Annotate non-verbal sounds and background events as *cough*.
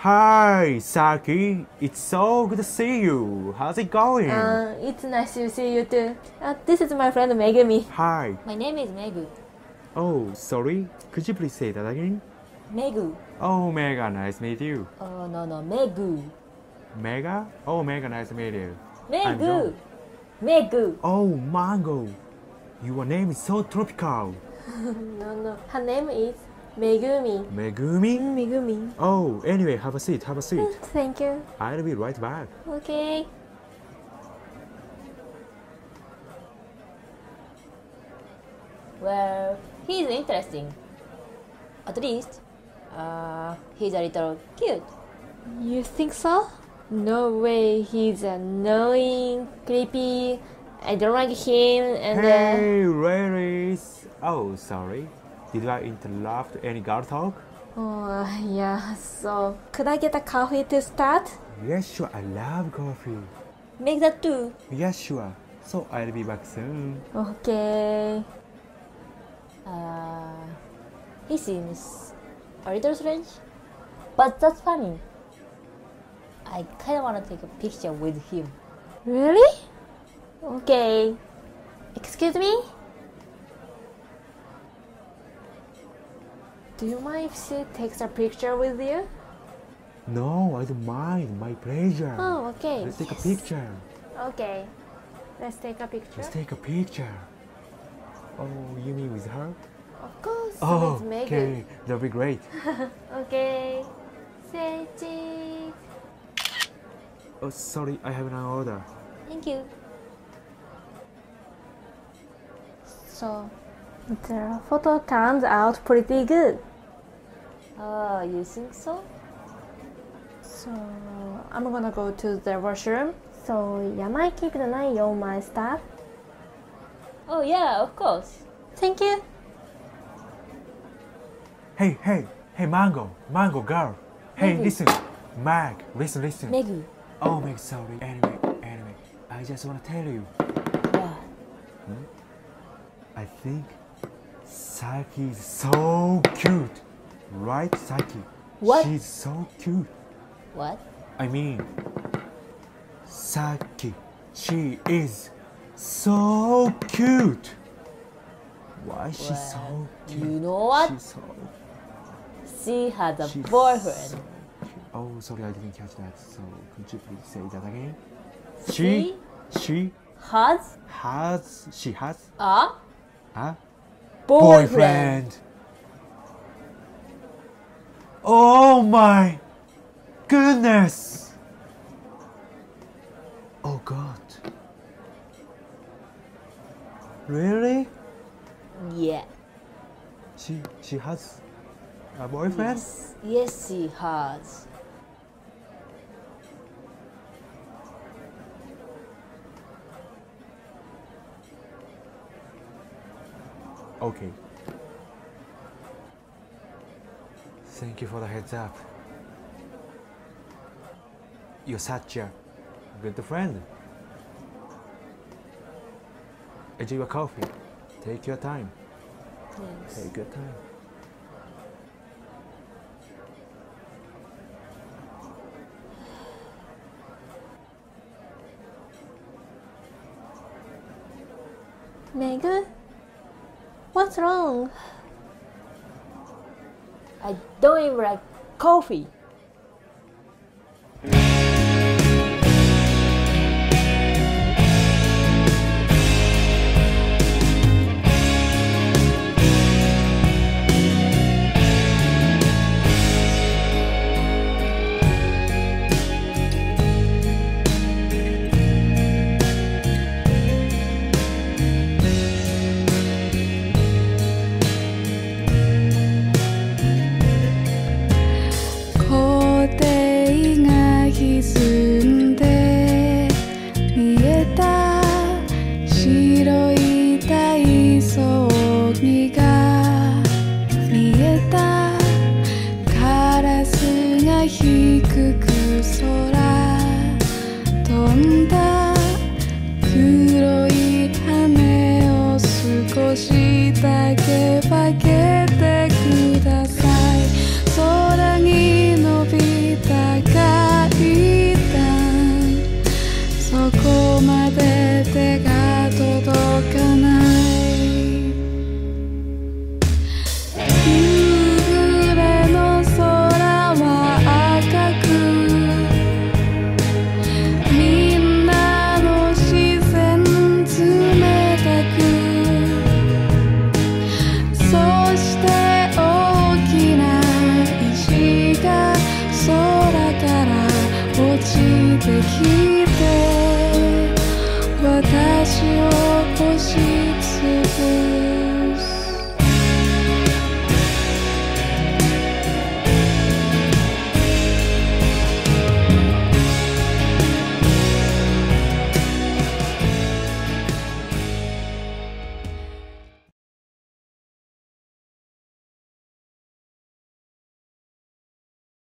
Hi, Saki. It's so good to see you. How's it going? Uh, it's nice to see you too. Uh, this is my friend Megumi. Hi. My name is Megu. Oh, sorry. Could you please say that again? Megu. Oh, Mega, nice to meet you. Oh no no Megu. Mega? Oh, Mega, nice to meet you. Megu. Megu. Oh, Mango. Your name is so tropical. *laughs* No, no. Her name is Megumi. Megumi? Megumi. Oh, anyway, have a seat, have a seat. Thank you. I'll be right back. Okay. Well, he's interesting. At least, uh, he's a little cute. You think so? No way. He's annoying, creepy. I don't like him, and uh, Hey, ladies. Oh, sorry. Did I interrupt any girl talk? oh yeah. So could I get a coffee to start? Yes, sure. I love coffee. Make that too. Yes, sure. So I'll be back soon. Okay. Uh, he seems a little strange, but that's funny. I kind of want to take a picture with him. Really? Okay. Excuse me? Do you mind if she takes a picture with you? No, I don't mind. My pleasure. Oh, okay. Let's take a picture. Okay. Let's take a picture. Let's take a picture. Oh, you mean with her? Of course. Oh, with Megan. okay. That'll be great. *laughs* Okay. Say cheese. Oh, sorry. I have an order. Thank you. So, the photo turns out pretty good. Oh, you think so? So, I'm gonna go to the washroom. So, am I keeping an eye on my stuff? Oh yeah, of course. Thank you. Hey, hey, hey, Mango, Mango girl. Hey, Maybe. listen, Mag, listen, listen. Megu. Oh, Meg, sorry. Anyway, anyway, I just want to tell you. What? Hmm? I think Saki is so cute, right, Saki? What? She's so cute. What? I mean, Saki, she is so cute. Why she's so cute? You know what? She's so, She has a she's boyfriend. so. Oh, sorry, I didn't catch that. So could you please say that again? She She, she has has, she has a a boyfriend. boyfriend. Oh my goodness! Oh God! Really? Yeah. She she has a boyfriend? Yes, yes, she has. Okay. Thank you for the heads up. You're such a good friend. Enjoy your coffee. Take your time. Thanks. Take your time. Megan? What's wrong? I don't even like coffee. 低く空